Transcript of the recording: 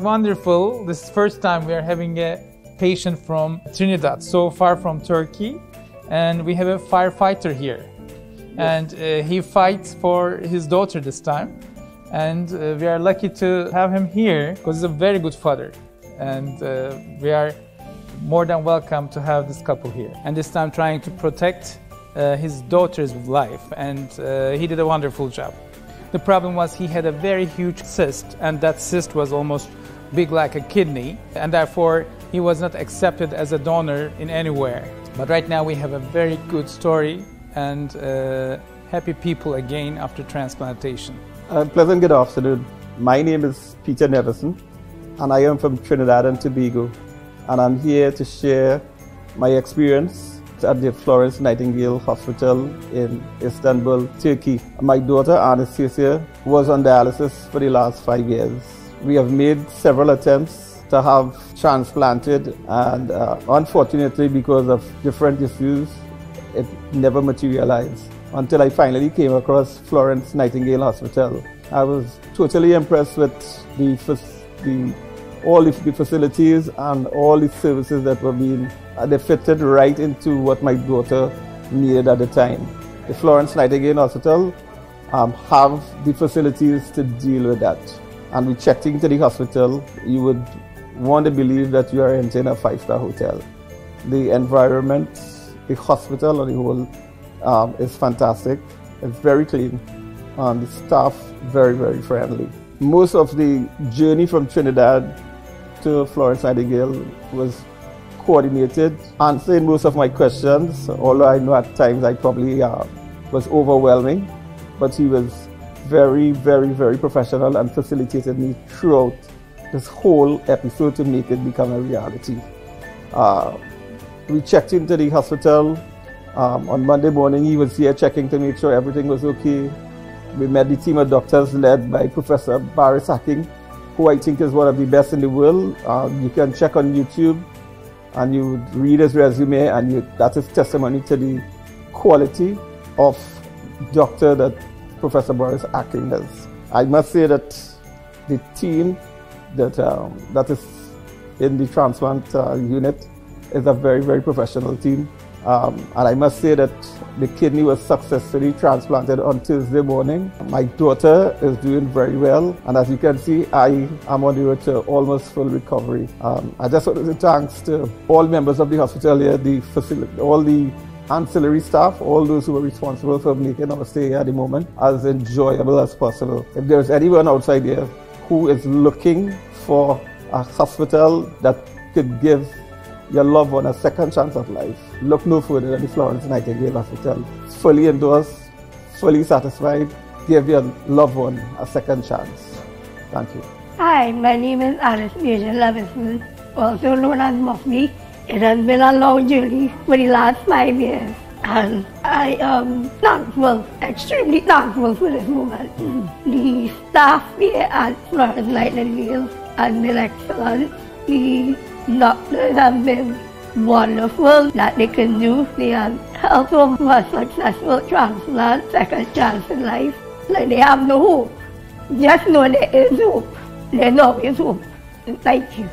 wonderful. This is first time we are having a patient from Trinidad, so far from Turkey, and we have a firefighter here. And uh, he fights for his daughter this time. And uh, we are lucky to have him here because he's a very good father. And uh, we are more than welcome to have this couple here. And this time trying to protect uh, his daughter's life. And uh, he did a wonderful job. The problem was he had a very huge cyst, and that cyst was almost big like a kidney, and therefore he was not accepted as a donor in anywhere. But right now we have a very good story and uh, happy people again after transplantation. Uh, pleasant good afternoon. My name is Peter Neverson, and I am from Trinidad and Tobago, and I'm here to share my experience at the Florence Nightingale Hospital in Istanbul, Turkey. My daughter Anastasia was on dialysis for the last five years. We have made several attempts to have transplanted and uh, unfortunately because of different issues it never materialized until I finally came across Florence Nightingale Hospital. I was totally impressed with the, the all the facilities and all the services that were being uh, they fitted right into what my daughter needed at the time. The Florence Nightingale Hospital um, have the facilities to deal with that. And we checked into the hospital, you would want to believe that you are entering a five-star hotel. The environment, the hospital on the whole um, is fantastic. It's very clean. And the staff, very, very friendly. Most of the journey from Trinidad to Florence Nightingale was coordinated, answering most of my questions, although I know at times I probably uh, was overwhelming. But he was very, very, very professional and facilitated me throughout this whole episode to make it become a reality. Uh, we checked into the hospital um, on Monday morning. He was here checking to make sure everything was okay. We met the team of doctors led by Professor Barış Akın, who I think is one of the best in the world. Uh, you can check on YouTube and you read his resume and you, that is testimony to the quality of doctor that Professor Barış Akın. I must say that the team that, um, that is in the transplant uh, unit is a very, very professional team. Um, and I must say that the kidney was successfully transplanted on Tuesday morning. My daughter is doing very well, and as you can see, I am on the road to almost full recovery. Um, I just want to say thanks to all members of the hospital here, the facility, all the ancillary staff, all those who are responsible for making our stay at the moment as enjoyable as possible. If there's anyone outside here who is looking for a hospital that could give your loved one a second chance of life. Look no further than the Florence Nightingale Hospital. Fully endorsed, fully satisfied. Give your loved one a second chance. Thank you. Hi, my name is Alice Major Levinson, also known as Muffy. It has been a long journey for the last five years. And I um, am thankful, extremely thankful for this moment. The staff here at Florence Nightingale has been excellent. The doctors have been wonderful that they can do. They have helped them for successful transplant, second chance in life. Like they have no hope. Just know there is hope. There's always hope. Thank you.